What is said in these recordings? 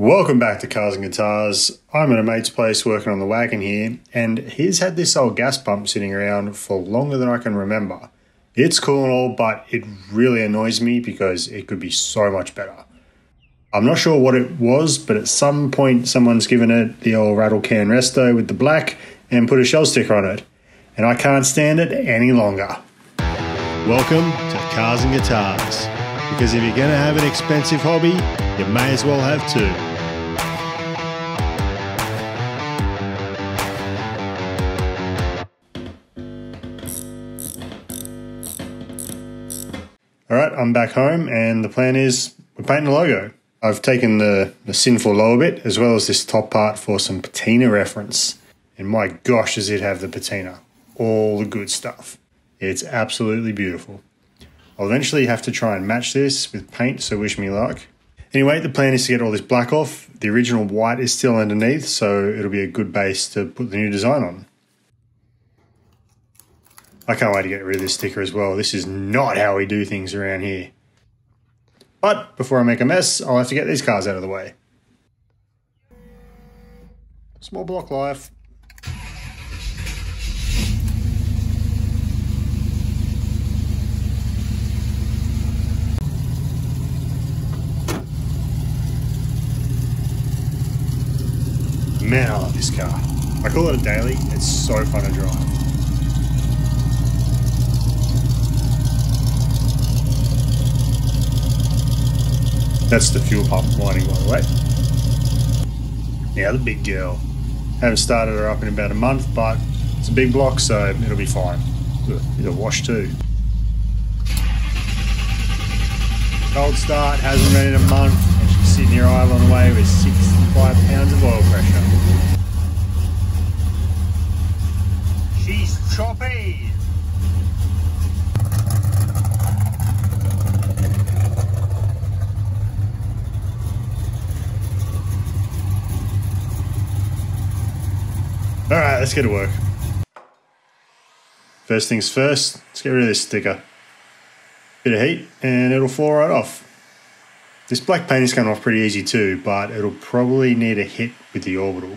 Welcome back to Cars and Guitars. I'm at a mate's place working on the wagon here, and he's had this old gas pump sitting around for longer than I can remember. It's cool and all, but it really annoys me because it could be so much better. I'm not sure what it was, but at some point someone's given it the old rattle can resto with the black and put a shell sticker on it, and I can't stand it any longer. Welcome to Cars and Guitars, because if you're going to have an expensive hobby, you may as well have two. I'm back home, and the plan is we're painting the logo. I've taken the, the sinful lower bit as well as this top part for some patina reference. And my gosh, does it have the patina. All the good stuff. It's absolutely beautiful. I'll eventually have to try and match this with paint, so wish me luck. Anyway, the plan is to get all this black off. The original white is still underneath, so it'll be a good base to put the new design on. I can't wait to get rid of this sticker as well. This is not how we do things around here. But before I make a mess, I'll have to get these cars out of the way. Small block life. Man, I love this car. I call it a daily. It's so fun to drive. That's the fuel pump lining, by the way. Now the big girl. Haven't started her up in about a month, but it's a big block, so it'll be fine. It'll wash too. Cold start, hasn't been in a month, and she's sitting here idle on the way with 65 pounds of oil pressure. She's choppy! Let's get to work. First things first, let's get rid of this sticker. Bit of heat and it'll fall right off. This black paint is coming off pretty easy too, but it'll probably need a hit with the orbital.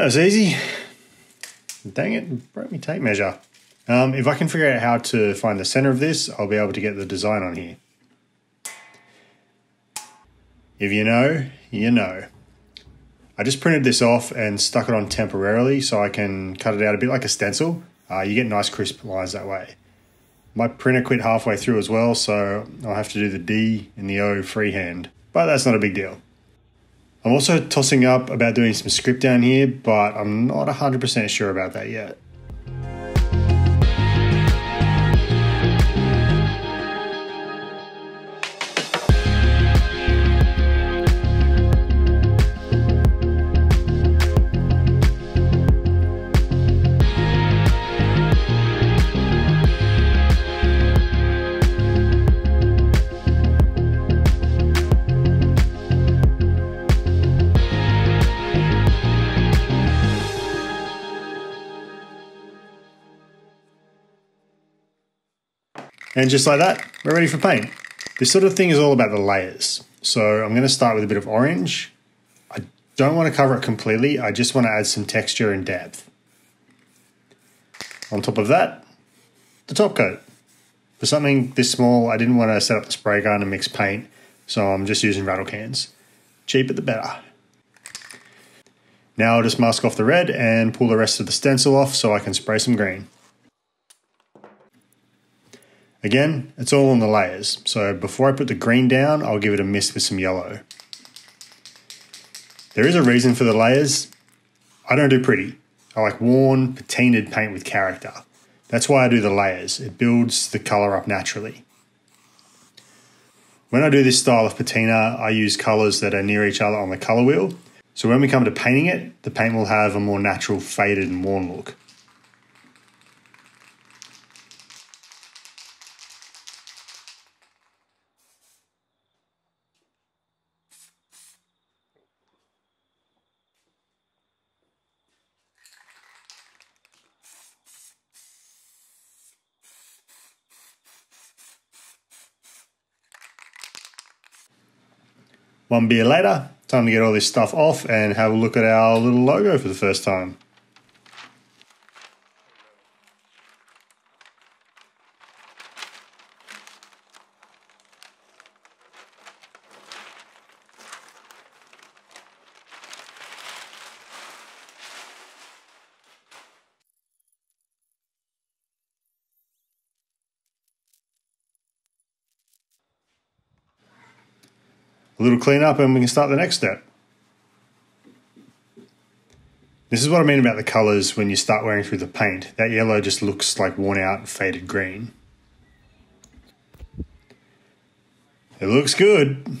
That was easy. Dang it, broke me tape measure. Um, if I can figure out how to find the center of this, I'll be able to get the design on here. If you know, you know. I just printed this off and stuck it on temporarily so I can cut it out a bit like a stencil. Uh, you get nice crisp lines that way. My printer quit halfway through as well, so I'll have to do the D and the O freehand. But that's not a big deal. I'm also tossing up about doing some script down here, but I'm not 100% sure about that yet. And just like that, we're ready for paint. This sort of thing is all about the layers. So I'm going to start with a bit of orange. I don't want to cover it completely. I just want to add some texture and depth. On top of that, the top coat. For something this small, I didn't want to set up the spray gun and mix paint, so I'm just using rattle cans. Cheaper the better. Now I'll just mask off the red and pull the rest of the stencil off so I can spray some green. Again, it's all on the layers, so before I put the green down, I'll give it a mist with some yellow. There is a reason for the layers. I don't do pretty. I like worn, patinaed paint with character. That's why I do the layers. It builds the colour up naturally. When I do this style of patina, I use colours that are near each other on the colour wheel. So when we come to painting it, the paint will have a more natural faded and worn look. One beer later, time to get all this stuff off and have a look at our little logo for the first time. A little cleanup and we can start the next step. This is what I mean about the colours when you start wearing through the paint. That yellow just looks like worn out faded green. It looks good,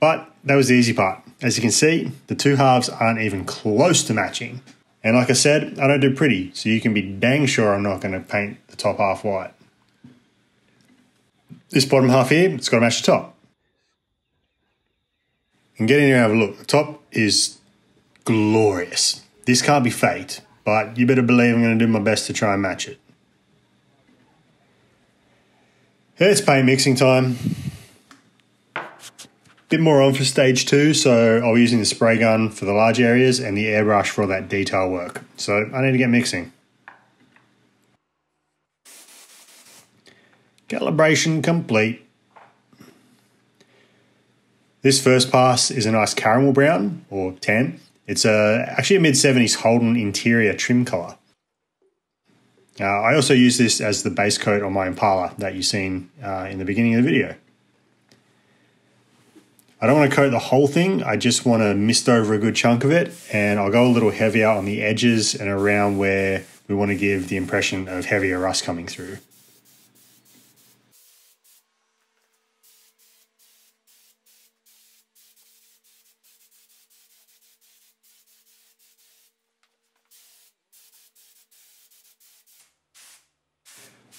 but that was the easy part. As you can see, the two halves aren't even close to matching. And like I said, I don't do pretty, so you can be dang sure I'm not going to paint the top half white. This bottom half here, it's got to match the top and get in here and have a look. The top is glorious. This can't be faked, but you better believe I'm going to do my best to try and match it. It's paint mixing time. Bit more on for stage two, so I'll be using the spray gun for the large areas and the airbrush for all that detail work. So I need to get mixing. Calibration complete. This first pass is a nice caramel brown or tan. It's a, actually a mid 70s Holden interior trim colour. Uh, I also use this as the base coat on my Impala that you've seen uh, in the beginning of the video. I don't want to coat the whole thing, I just want to mist over a good chunk of it and I'll go a little heavier on the edges and around where we want to give the impression of heavier rust coming through.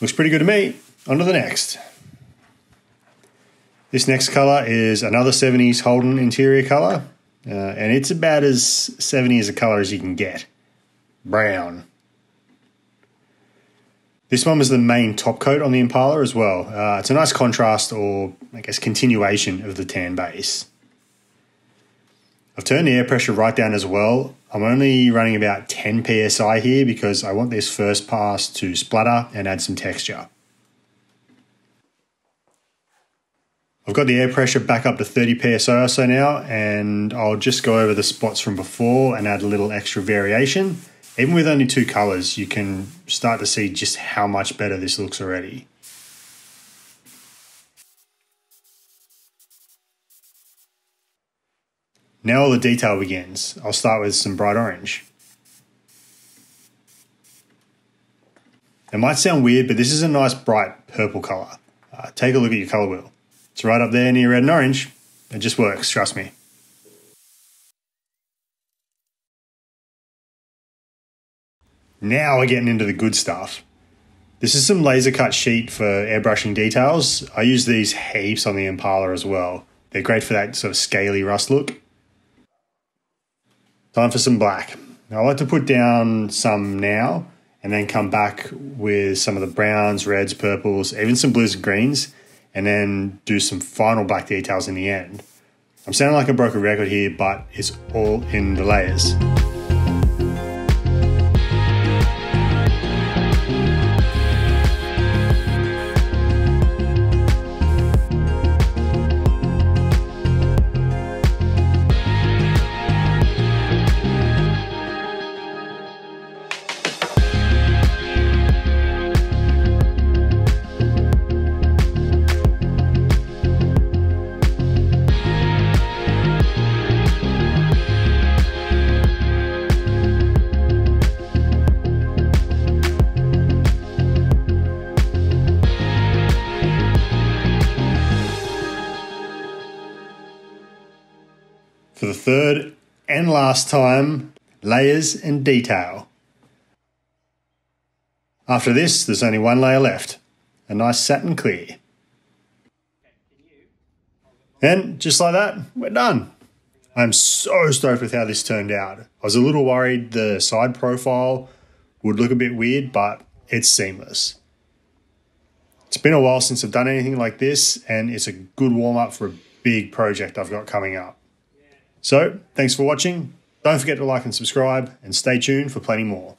Looks pretty good to me. On to the next. This next colour is another 70s Holden interior colour, uh, and it's about as 70s a colour as you can get. Brown. This one was the main top coat on the Impala as well. Uh, it's a nice contrast or, I guess, continuation of the tan base. I've turned the air pressure right down as well. I'm only running about 10 psi here because I want this first pass to splatter and add some texture. I've got the air pressure back up to 30 psi or so now and I'll just go over the spots from before and add a little extra variation. Even with only two colours you can start to see just how much better this looks already. Now all the detail begins. I'll start with some bright orange. It might sound weird, but this is a nice bright purple colour. Uh, take a look at your colour wheel. It's right up there near red and orange. It just works, trust me. Now we're getting into the good stuff. This is some laser cut sheet for airbrushing details. I use these heaps on the Impala as well. They're great for that sort of scaly rust look. Time for some black. Now, I like to put down some now and then come back with some of the browns, reds, purples, even some blues and greens, and then do some final black details in the end. I'm sounding like a broken record here, but it's all in the layers. Third and last time, layers and detail. After this, there's only one layer left, a nice satin clear. And just like that, we're done. I'm so stoked with how this turned out. I was a little worried the side profile would look a bit weird, but it's seamless. It's been a while since I've done anything like this, and it's a good warm up for a big project I've got coming up. So, thanks for watching. Don't forget to like and subscribe, and stay tuned for plenty more.